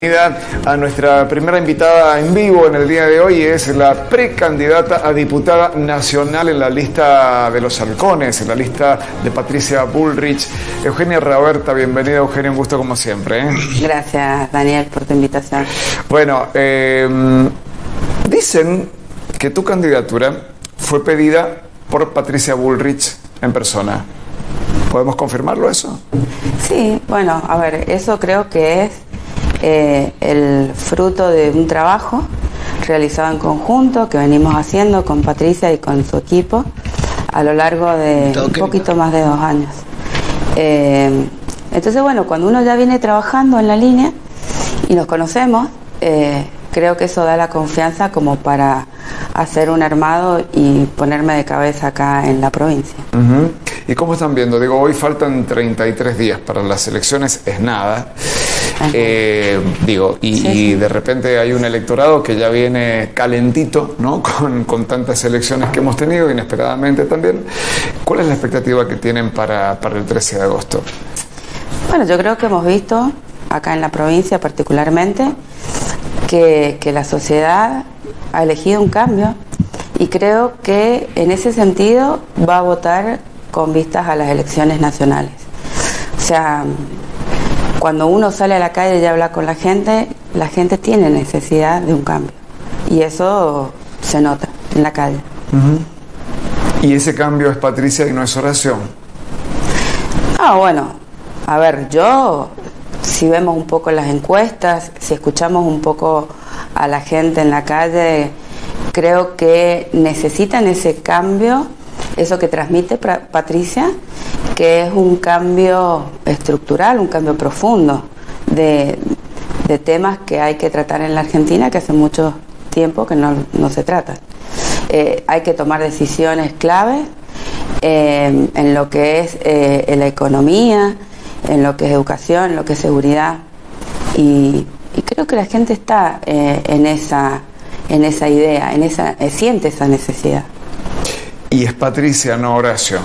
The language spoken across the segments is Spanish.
A nuestra primera invitada en vivo en el día de hoy es la precandidata a diputada nacional en la lista de los halcones, en la lista de Patricia Bullrich. Eugenia Roberta, bienvenida Eugenia, un gusto como siempre. ¿eh? Gracias Daniel por tu invitación. Bueno, eh, dicen que tu candidatura fue pedida por Patricia Bullrich en persona. ¿Podemos confirmarlo eso? Sí, bueno, a ver, eso creo que es eh, el fruto de un trabajo realizado en conjunto que venimos haciendo con Patricia y con su equipo a lo largo de un poquito más de dos años. Eh, entonces, bueno, cuando uno ya viene trabajando en la línea y nos conocemos, eh, creo que eso da la confianza como para hacer un armado y ponerme de cabeza acá en la provincia. ¿Y cómo están viendo? Digo, hoy faltan 33 días para las elecciones, es nada. Eh, digo, y, de repente hay un electorado que ya viene calentito, ¿no? Con, tantas elecciones que hemos tenido, inesperadamente también. ¿Cuál es la expectativa que tienen para, para el 13 de agosto? Bueno, yo creo que hemos visto, acá en la provincia particularmente, que, que la sociedad ha elegido un cambio y creo que en ese sentido va a votar con vistas a las elecciones nacionales. O sea, cuando uno sale a la calle y habla con la gente, la gente tiene necesidad de un cambio. Y eso se nota en la calle. ¿Y ese cambio es Patricia y no es oración? Ah, bueno, a ver, yo, si vemos un poco las encuestas, si escuchamos un poco a la gente en la calle, creo que necesitan ese cambio, eso que transmite Patricia, que es un cambio estructural, un cambio profundo de, temas que hay que tratar en la Argentina que hace mucho tiempo que no, se tratan. Eh, hay que tomar decisiones clave eh, en lo que es eh, la economía, en lo que es educación, en lo que es seguridad. Y, creo que la gente está en, esa, en esa idea, en esa, siente esa necesidad. Y es Patricia, no Horacio.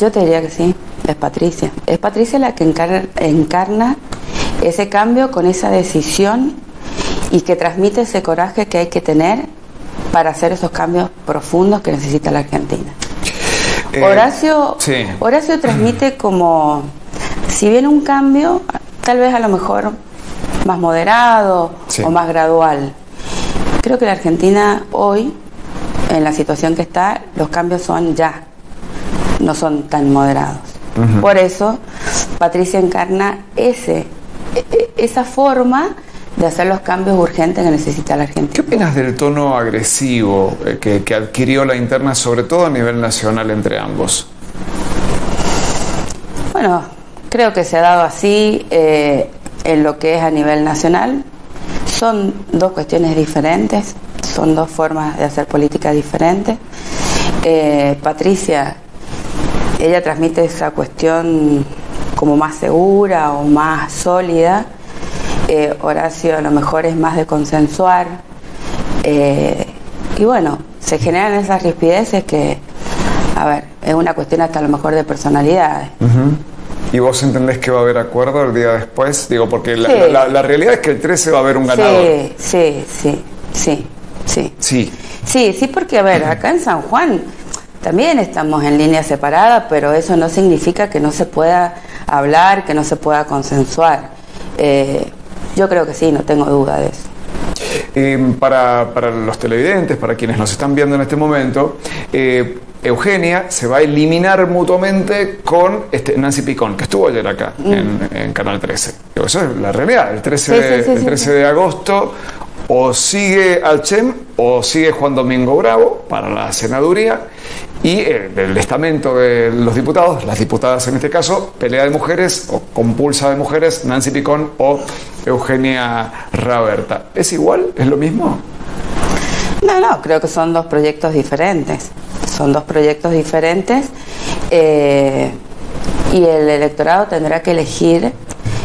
Yo te diría que sí, es Patricia. Es Patricia la que encarna, ese cambio con esa decisión y que transmite ese coraje que hay que tener para hacer esos cambios profundos que necesita la Argentina. Eh, Horacio, Horacio transmite como, si viene un cambio, tal vez a lo mejor más moderado o más gradual. Creo que la Argentina hoy, en la situación que está, los cambios son ya no son tan moderados. Por eso, Patricia encarna ese, esa forma de hacer los cambios urgentes que necesita la Argentina. ¿Qué opinas del tono agresivo eh, que, adquirió la interna, sobre todo a nivel nacional, entre ambos? Bueno, creo que se ha dado así eh, en lo que es a nivel nacional. Son dos cuestiones diferentes, son dos formas de hacer política diferentes. Eh, Patricia ella transmite esa cuestión como más segura o más sólida. Eh, Horacio a lo mejor es más de consensuar. Eh, y bueno, se generan esas rispideces que, a ver, es una cuestión hasta a lo mejor de personalidades. ¿Y vos entendés que va a haber acuerdo el día después? Digo, porque la, realidad es que el 13 va a haber un ganador. Sí, sí, sí, sí. Sí. Sí, sí, porque a ver, acá en San Juan también estamos en línea separada, pero eso no significa que no se pueda hablar, que no se pueda consensuar. Eh, yo creo que sí, no tengo duda de eso. Eh, para, los televidentes, para quienes nos están viendo en este momento, eh, Eugenia se va a eliminar mutuamente con este, Nancy Picón, que estuvo ayer acá mm. en, Canal 13. Eso es la realidad. El 13, de, el 13 de agosto o sigue Alchem o sigue Juan Domingo Bravo para la senaduría y eh, el estamento de los diputados, las diputadas en este caso, pelea de mujeres o compulsa de mujeres, Nancy Picón o Eugenia Raberta. ¿Es igual? ¿Es lo mismo? No, no, creo que son dos proyectos diferentes. Son dos proyectos diferentes eh, y el electorado tendrá que elegir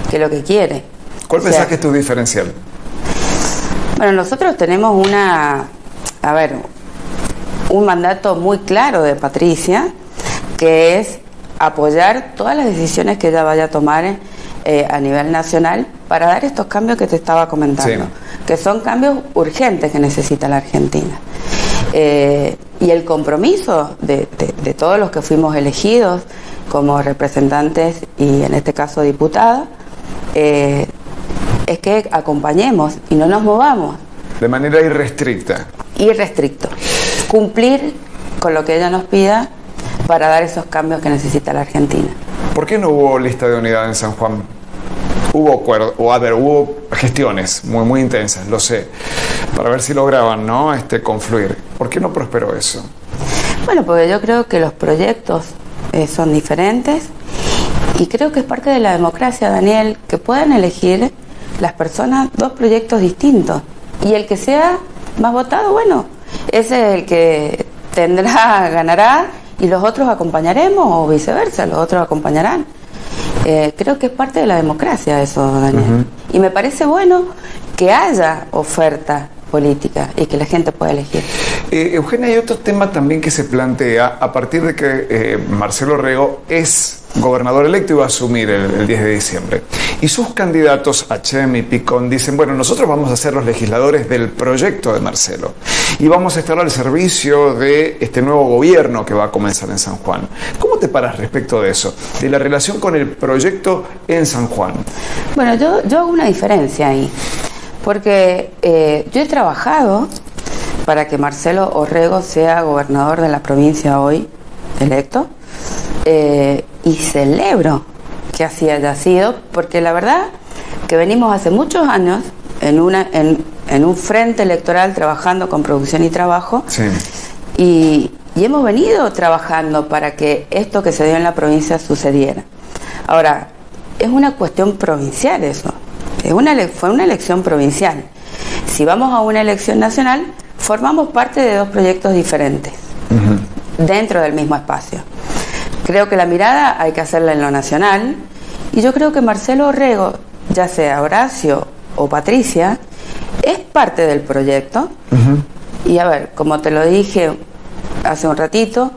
qué es lo que quiere. ¿Cuál pensás que es tu diferencial? Bueno, nosotros tenemos una, a ver, un mandato muy claro de Patricia, que es apoyar todas las decisiones que ella vaya a tomar eh, a nivel nacional para dar estos cambios que te estaba comentando, que son cambios urgentes que necesita la Argentina. Eh, y el compromiso de, todos los que fuimos elegidos como representantes y en este caso diputados, eh, es que acompañemos y no nos movamos. De manera irrestricta. Irrestricto. Cumplir con lo que ella nos pida para dar esos cambios que necesita la Argentina. ¿Por qué no hubo lista de unidad en San Juan? Hubo acuerdo, o a ver, hubo gestiones muy muy intensas, lo sé, para ver si lograban, ¿no? Este confluir. ¿Por qué no prosperó eso? Bueno, porque yo creo que los proyectos eh, son diferentes y creo que es parte de la democracia, Daniel, que puedan elegir las personas dos proyectos distintos y el que sea más votado, bueno, ese es el que tendrá, ganará y los otros acompañaremos o viceversa, los otros acompañarán. Eh, creo que es parte de la democracia eso, Daniel. Y me parece bueno que haya oferta política y que la gente pueda elegir. Eh, Eugenia, hay otro tema también que se plantea a partir de que eh, Marcelo Rego es gobernador electo y va a asumir el, 10 de diciembre. Y sus candidatos, Achem y Picón, dicen, bueno, nosotros vamos a ser los legisladores del proyecto de Marcelo y vamos a estar al servicio de este nuevo gobierno que va a comenzar en San Juan. ¿Cómo te paras respecto de eso, de la relación con el proyecto en San Juan? Bueno, yo, yo hago una diferencia ahí, porque eh, yo he trabajado para que Marcelo Orrego sea gobernador de la provincia hoy, electo. Eh, y celebro que así haya sido, porque la verdad que venimos hace muchos años en, una, en, un frente electoral trabajando con producción y trabajo y, hemos venido trabajando para que esto que se dio en la provincia sucediera. Ahora, es una cuestión provincial eso, es una, fue una elección provincial. Si vamos a una elección nacional, formamos parte de dos proyectos diferentes dentro del mismo espacio. Creo que la mirada hay que hacerla en lo nacional y yo creo que Marcelo Orrego, ya sea Horacio o Patricia, es parte del proyecto. Y a ver, como te lo dije hace un ratito,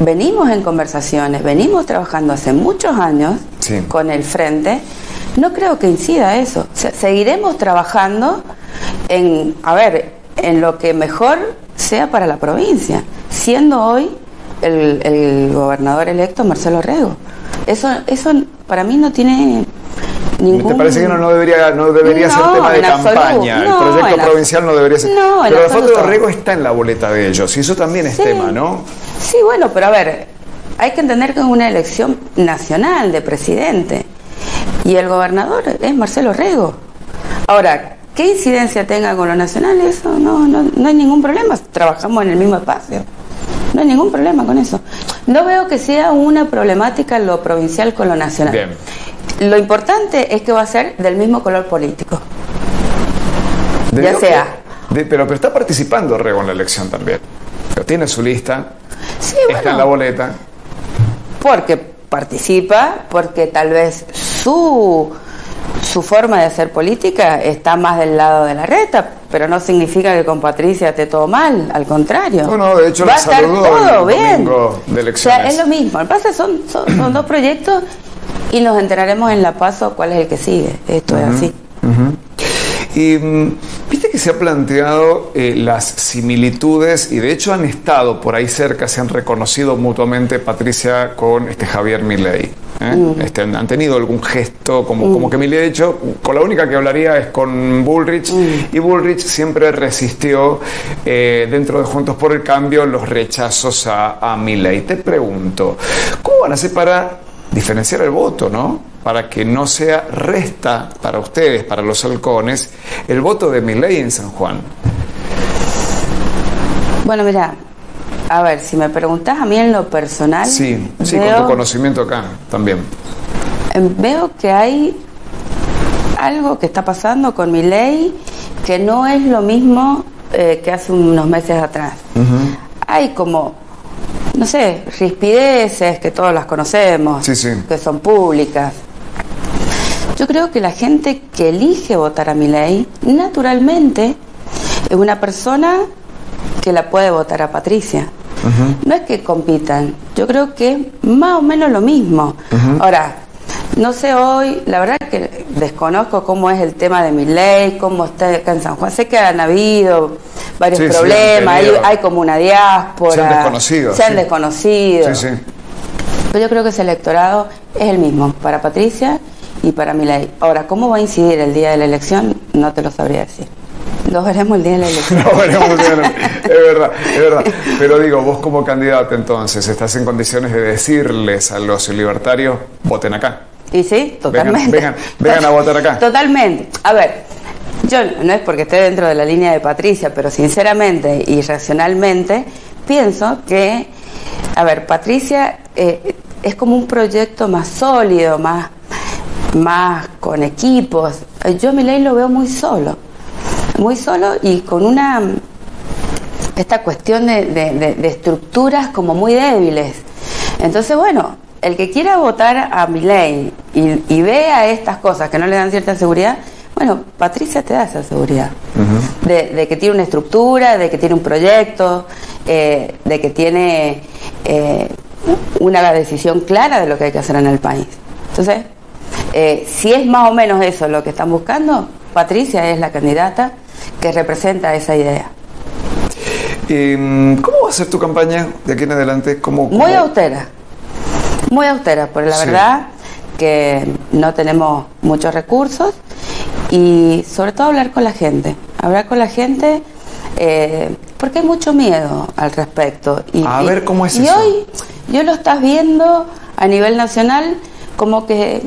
venimos en conversaciones, venimos trabajando hace muchos años con el frente. No creo que incida eso. seguiremos trabajando en, a ver, en lo que mejor sea para la provincia, siendo hoy el, gobernador electo Marcelo Rego. Eso, eso para mí no tiene Ningún... ¿Te parece que no, no debería, no debería ser tema de campaña? el proyecto provincial no debería ser. pero la foto de Rego está en la boleta de ellos y eso también es tema, ¿no? Sí, bueno, pero a ver, hay que entender que es una elección nacional de presidente y el gobernador es Marcelo Rego. Ahora, ¿qué incidencia tenga con lo nacional? Eso no, no, no hay ningún problema, trabajamos en el mismo espacio. No hay ningún problema con eso. No veo que sea una problemática lo provincial con lo nacional. Bien. Lo importante es que va a ser del mismo color político. ya sea. pero, pero está participando Rego en la elección también. Pero tiene su lista. Sí, está en la boleta. Porque participa, porque tal vez su su forma de hacer política está más del lado de la reta, pero no significa que con Patricia esté todo mal, al contrario. No, de hecho va a estar todo bien. De o sea, es lo mismo. El pasa son, son, dos proyectos y nos enteraremos en la paso cuál es el que sigue. Esto es así. Y mm, viste que se ha planteado eh, las similitudes y de hecho han estado por ahí cerca, se han reconocido mutuamente Patricia con este Javier Milei. ¿Eh? Este, han tenido algún gesto, como, como que Milei, de hecho, con la única que hablaría es con Bullrich y Bullrich siempre resistió eh, dentro de Juntos por el Cambio los rechazos a, a Milei. Te pregunto, ¿cómo van a hacer para diferenciar el voto, ¿no? para que no sea resta para ustedes, para los halcones, el voto de mi ley en San Juan? Bueno, mira, a ver, si me preguntas a mí en lo personal. Sí, sí, con tu conocimiento acá también. Em, veo que hay algo que está pasando con mi ley que no es lo mismo eh, que hace unos meses atrás. Hay como no sé, rispideces que todos las conocemos, que son públicas. Yo creo que la gente que elige votar a mi ley, naturalmente, es una persona que la puede votar a Patricia. No es que compitan, yo creo que es más o menos lo mismo. Ahora, No sé hoy, la verdad que desconozco cómo es el tema de mi ley, cómo está acá en San Juan. Sé que han habido varios Sí, problemas, hay, como una diáspora. Se han desconocido, Se han sí. desconocido. Sí, sí. Pero yo creo que ese electorado es el mismo para Patricia y para Milei. Ahora, ¿cómo va a incidir el día de la elección? No te lo sabría decir. Lo veremos el día de la elección. No, veremos bien. Es verdad, es verdad. Pero digo, vos como candidata entonces, estás en condiciones de decirles a los libertarios, voten acá. Y sí, totalmente. vengan- vengan a votar acá. Totalmente. A ver, yo no es porque esté dentro de la línea de Patricia, pero sinceramente y racionalmente pienso que, a ver, Patricia eh, es como un proyecto más sólido, más, más con equipos. Yo a Milei lo veo muy solo, muy solo y con una esta cuestión de, de- de- de estructuras como muy débiles. Entonces, bueno, el que quiera votar a Milei y, y vea estas cosas que no le dan cierta seguridad, bueno, Patricia te da esa seguridad. de, de que tiene una estructura, de que tiene un proyecto, eh, de que tiene eh, una decisión clara de lo que hay que hacer en el país. Entonces, eh, si es más o menos eso lo que están buscando, Patricia es la candidata que representa esa idea. Eh, ¿Cómo va a ser tu campaña de aquí en adelante? ¿Cómo, Muy cómo- austera, muy austera, porque la Sí. verdad que no tenemos muchos recursos y sobre todo hablar con la gente, hablar con la gente eh, porque hay mucho miedo al respecto. Y, A y- ver, ¿cómo es y eso? hoy yo lo estás viendo a nivel nacional como que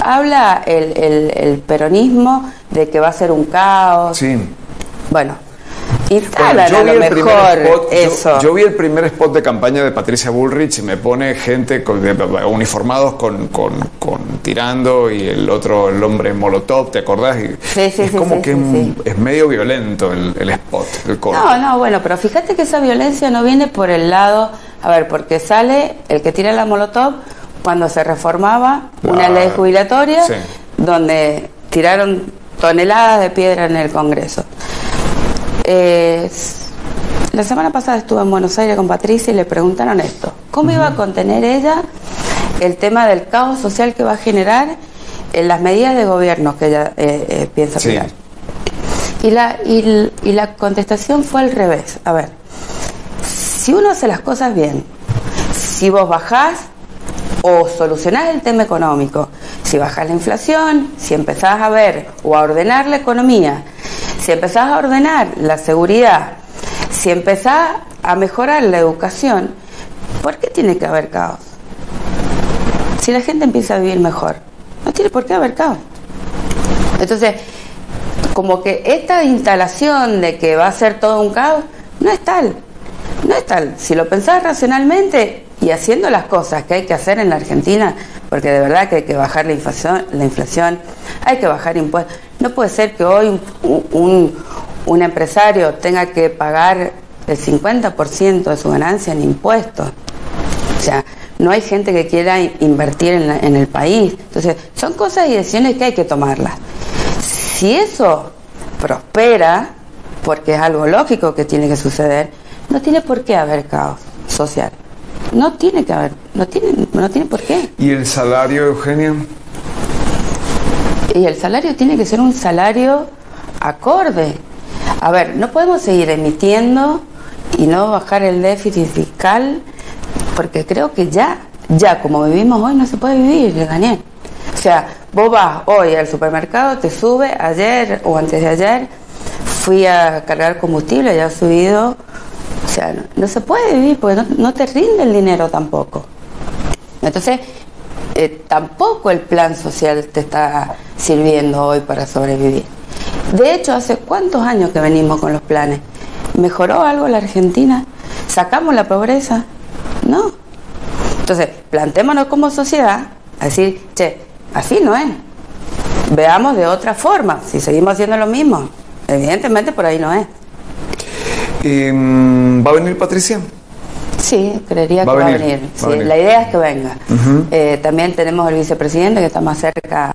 habla el, el- el peronismo de que va a ser un caos. Sí. Bueno, Bueno, instalan yo a vi lo el primer mejor spot, yo- eso. Yo, vi el primer spot de campaña de Patricia Bullrich y me pone gente con- de- uniformados con, con- con tirando y el otro, el hombre molotov, ¿te acordás? Y Sí, sí, es sí, como que es, medio violento el, el spot, el corte. No, no, bueno, pero fíjate que esa violencia no viene por el lado, a ver, porque sale el que tira la molotov cuando se reformaba una Ah, ley jubilatoria donde tiraron toneladas de piedra en el Congreso. Eh, la semana pasada estuve en Buenos Aires con Patricia y le preguntaron esto, ¿cómo iba a contener ella el tema del caos social que va a generar en las medidas de gobierno que ella eh, eh, piensa Sí. aplicar? Y la, y, y la contestación fue al revés. A ver, si uno hace las cosas bien, si vos bajás o solucionás el tema económico, si bajás la inflación, si empezás a ver o a ordenar la economía, si empezás a ordenar la seguridad, si empezás a mejorar la educación, ¿por qué tiene que haber caos? Si la gente empieza a vivir mejor, no tiene por qué haber caos. Entonces, como que esta instalación de que va a ser todo un caos, no es tal. No es tal. Si lo pensás racionalmente y haciendo las cosas que hay que hacer en la Argentina, porque de verdad que hay que bajar la inflación, la inflación hay que bajar impuestos. No puede ser que hoy un, empresario tenga que pagar el 50% de su ganancia en impuestos. O sea, no hay gente que quiera in- invertir en, la- en el país. Entonces, son cosas y decisiones que hay que tomarlas. Si eso prospera, porque es algo lógico que tiene que suceder, no tiene por qué haber caos social. No tiene que haber, no tiene, no tiene por qué. ¿Y el salario, Eugenia? Y el salario tiene que ser un salario acorde. A ver, no podemos seguir emitiendo y no bajar el déficit fiscal, porque creo que ya, ya como vivimos hoy, no se puede vivir, Daniel. O sea, vos vas hoy al supermercado, te sube, ayer o antes de ayer, fui a cargar combustible, ya ha subido. O sea, no, no se puede vivir porque no, no te rinde el dinero tampoco. Entonces, eh, tampoco el plan social te está sirviendo hoy para sobrevivir. De hecho, ¿hace cuántos años que venimos con los planes? ¿Mejoró algo la Argentina? ¿Sacamos la pobreza? No. Entonces, plantémonos como sociedad a decir, che, así no es. Veamos de otra forma, si seguimos haciendo lo mismo. Evidentemente por ahí no es. Eh, ¿Va a venir Patricia? Sí, creería Va que va a venir, va. La idea es que venga. Eh, también tenemos el vicepresidente que está más cerca